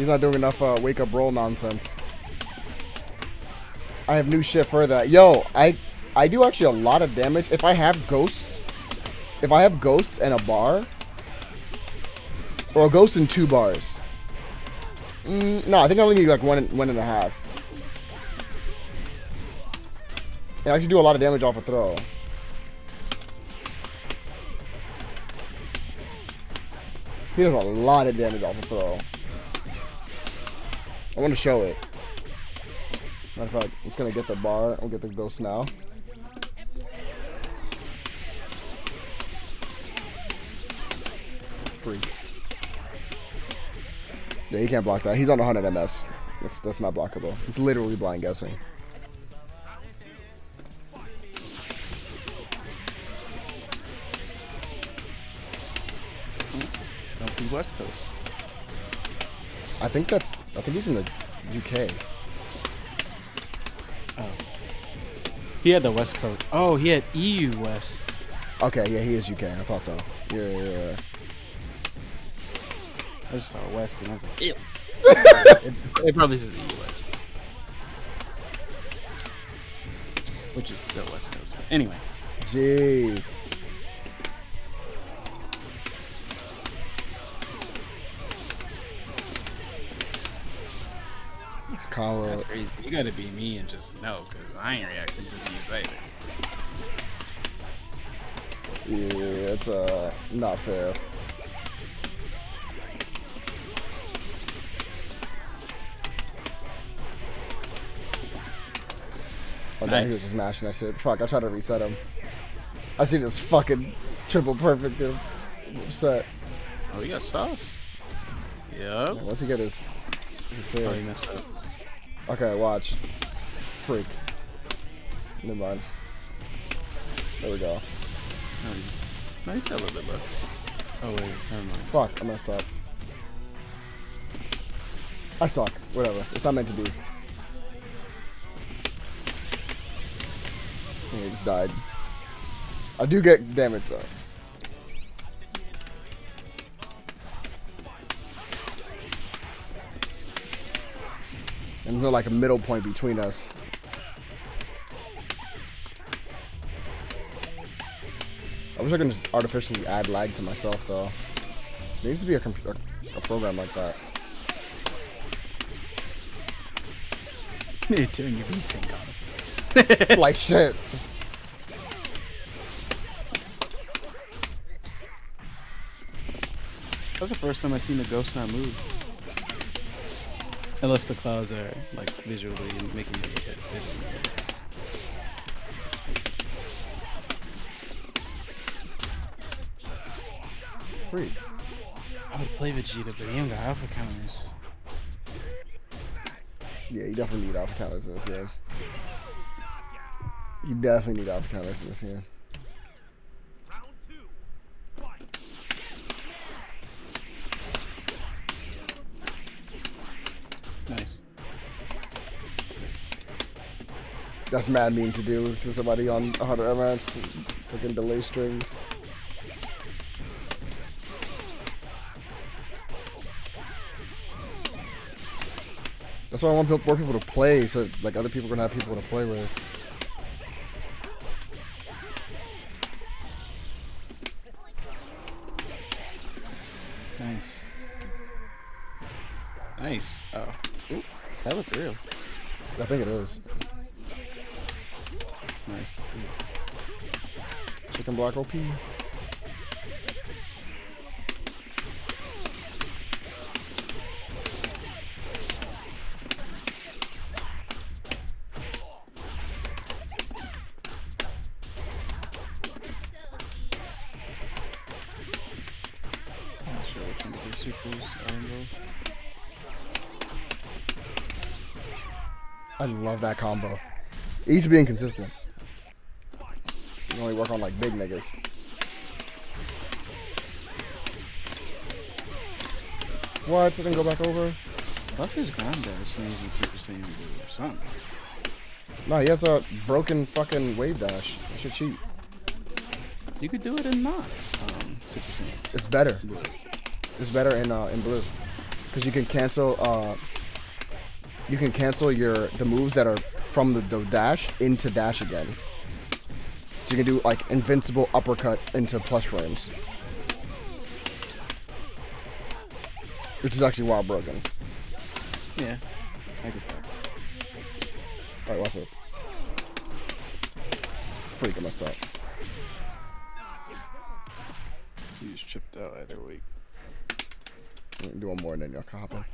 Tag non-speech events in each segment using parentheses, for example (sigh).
He's not doing enough uh, wake up roll nonsense. I have new shit for that. Yo, I I do actually a lot of damage. If I have ghosts, if I have ghosts and a bar, or a ghost and two bars. Mm, no, I think I only need like one, one and a half. Yeah, I actually do a lot of damage off a throw. He does a lot of damage off a throw. I want to show it. Matter of fact, I'm just gonna get the bar. I'll get the ghost now. Freak. Yeah, you can't block that. He's on 100 MS. That's that's not blockable. It's literally blind guessing. Don't be West Coast. I think that's. I think he's in the UK. Oh. He had the West Coast. Oh, he had EU West. Okay, yeah, he is UK. I thought so. Yeah, yeah, yeah. I just saw West and I was like, ew. (laughs) it, it probably says EU West. Which is still West Coast. But anyway. Jeez. Combo. That's crazy. You gotta be me and just know, because I ain't reacting to these either. Yeah, it's uh not fair. Oh, nice. he was just mashing that shit. Fuck, I tried to reset him. I see this fucking triple perfect set. Oh, he got sauce. Yep. Yeah, once he get his, his oh, he messed up. Okay, watch. Freak. Never mind. There we go. He's, no, a little bit left. Oh, wait, never mind. Fuck, I messed up. I suck. Whatever. It's not meant to be. He just died. I do get damage though. And there's like a middle point between us. I wish I could just artificially add lag to myself though. There needs to be a, a, a program like that. Turn your VSync on. (laughs) like shit. That's the first time I've seen the ghost not move. Unless the clouds are like visually making you look at it. Freak. I would play Vegeta, but he ain't got alpha counters. Yeah, you definitely need alpha counters in this game. You definitely need alpha counters in this game. That's mad mean to do to somebody on 100 MS. Freaking delay strings. That's why I want more people to play, so like other people are gonna have people to play with. Chicken block OP. Not sure which one of the supers are in I love that combo. He's being consistent. Only work on like big niggas. What? So then go back over? Buff his ground dash when he's in Super Saiyan Blue or something. No, he has a broken fucking wave dash. That should cheat. You could do it in not um, Super Saiyan It's better. Blue. It's better in uh, in blue. because you can cancel. Uh, you can cancel your the moves that are from the, the dash into dash again. So you can do like invincible uppercut into plus frames, which is actually wild broken. Yeah, I get that. All right, watch this. Freak, I messed up. He was tripped out either week. Do one more and then y'all can hop in.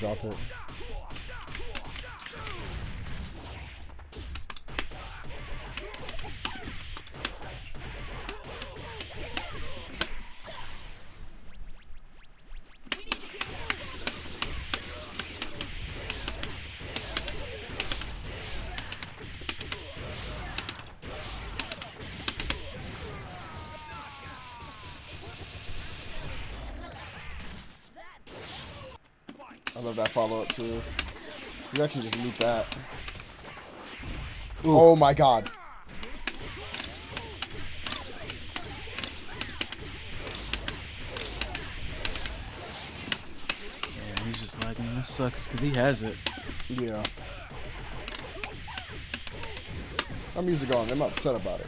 Dropped it. That follow up too. You actually just loot that. Oh my god. Yeah, he's just lagging. That sucks because he has it. Yeah. My music on. I'm upset about it.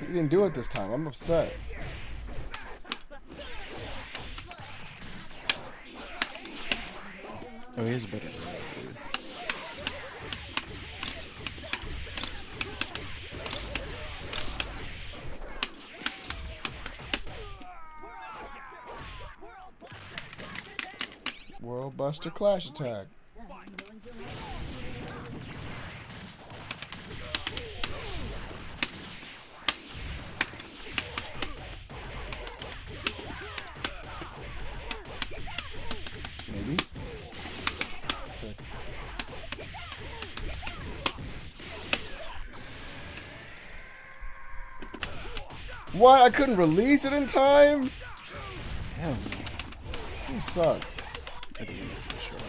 You didn't do it this time. I'm upset. Oh, he a better roll too. World Buster Clash Attack. What? I couldn't release it in time? No. Who sucks? I think he must have been short up.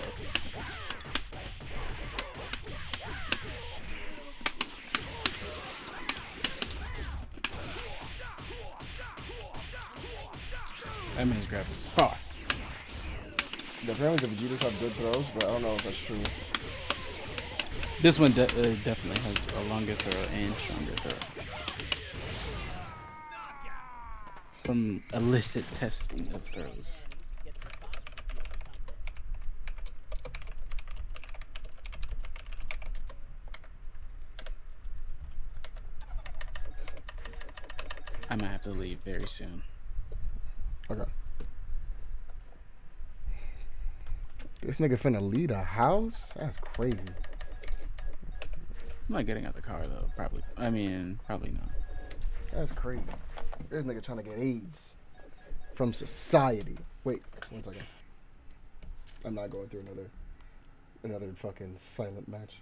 That man's grabbing is far. Yeah, apparently the Vegetas have good throws, but I don't know if that's true. This one de- uh, definitely has a longer throw and stronger throw. From illicit testing of throws. I might have to leave very soon. Okay. This nigga finna lead a house? That's crazy. I'm not getting out the car though. Probably. I mean, probably not. That's crazy. This nigga trying to get AIDS from society. Wait, one second. I'm not going through another another fucking silent match.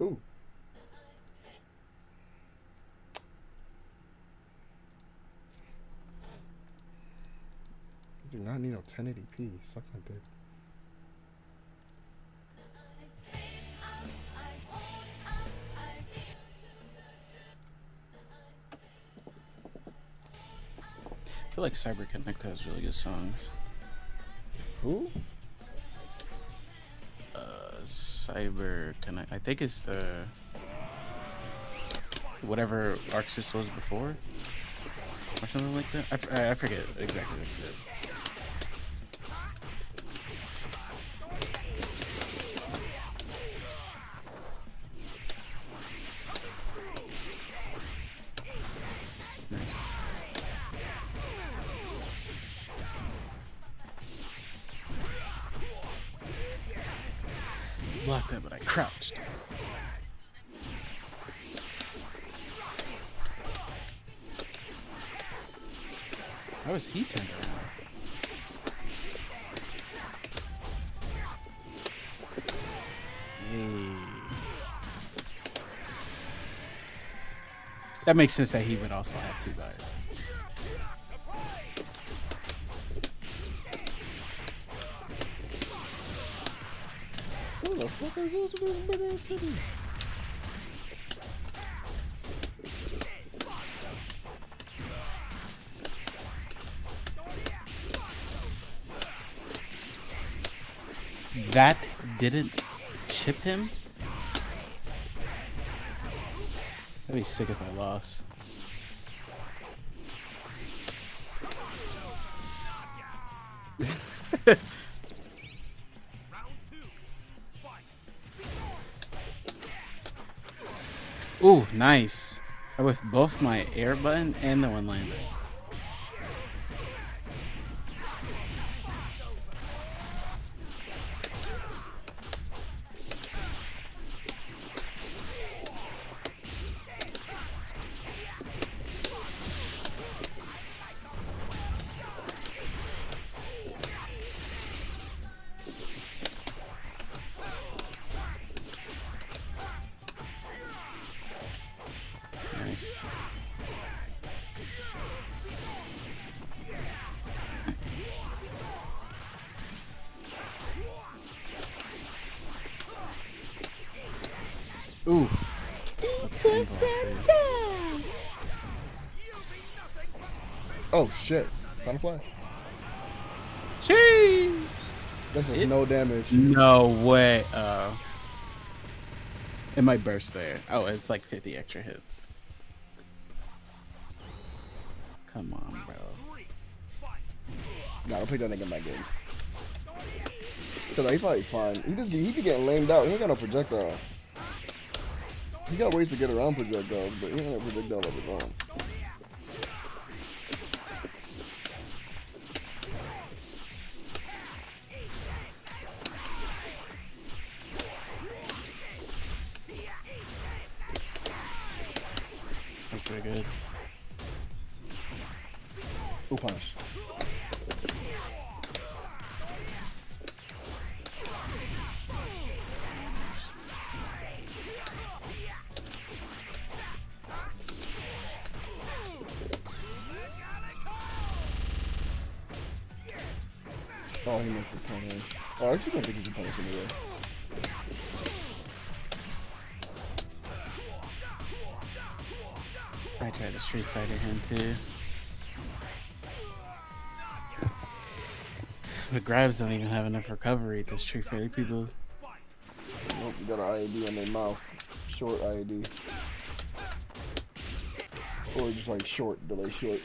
Ooh. Do not need no 1080p. Suck my dick. I feel like Cyber Connect has really good songs. Who? Uh, Cyber Connect. I think it's the whatever ArcSys was before, or something like that. I, f- I forget exactly what it is. Crouched. How was he turned around? That makes sense that he would also have two bars. This ass? That didn't chip him? I'd be sick if I lost. (laughs) Ooh, nice. With both my air button and the one landing. Ooh. It's Oh shit. Final fly. Chee! This is no damage. No way. Uh, it might burst there. Oh, it's like 50 extra hits. Come on, bro. Nah, don't pick that nigga in my games. So he's probably fine. He just he be getting lamed out. He ain't got no projectile. He got ways to get around projectiles, but he ain't a projectile of his own. That's pretty good. Ooh, punish. He missed the punish. Oh, I actually don't think he can punish anyway. I tried to Street Fighter him too. The grabs don't even have enough recovery to Street Fighter people. Nope, you got an IAD in their mouth. Short IAD. Or just like short, delay short.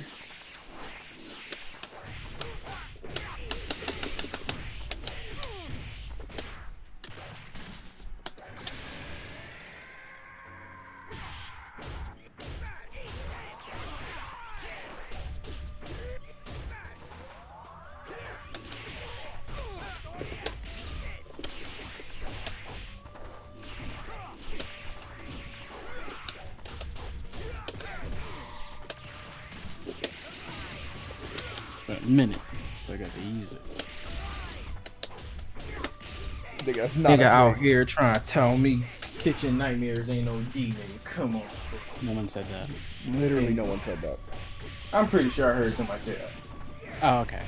Minute, so I got to use it. Nigga, that's not Nigga out here trying to tell me kitchen nightmares ain't no D nigga. Come on. No one said that. Literally, no one said that. I'm pretty sure I heard somebody say that. Oh, okay.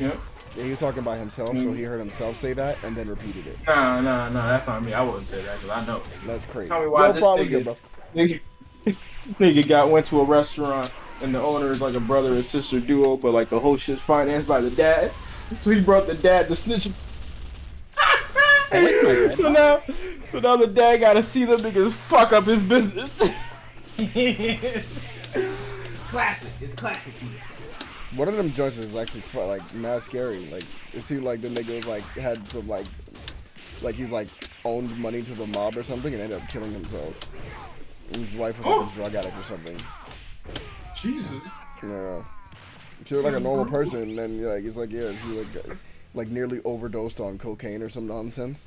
Yep. Yeah, he was talking by himself, so he mm-hmm. heard himself say that and then repeated it. Nah, nah, nah. That's not me. I wouldn't say that because I know. That's crazy. Tell me why Yo, this Paul was nigga- good, bro. Nigga, (laughs) nigga got went to a restaurant and the owner is like a brother and sister duo, but like the whole shit's financed by the dad. So he brought the dad to snitch. (laughs) so now, so now the dad gotta see them niggas fuck up his business. (laughs) Classic. It's classic. One of them joints is actually like mad scary. Like it seemed like the nigga was like had some like like he's like owned money to the mob or something and ended up killing himself. And his wife was like Oh. a drug addict or something. Jesus. Yeah. Looked like a normal person, and then like he's like, yeah, she like like nearly overdosed on cocaine or some nonsense.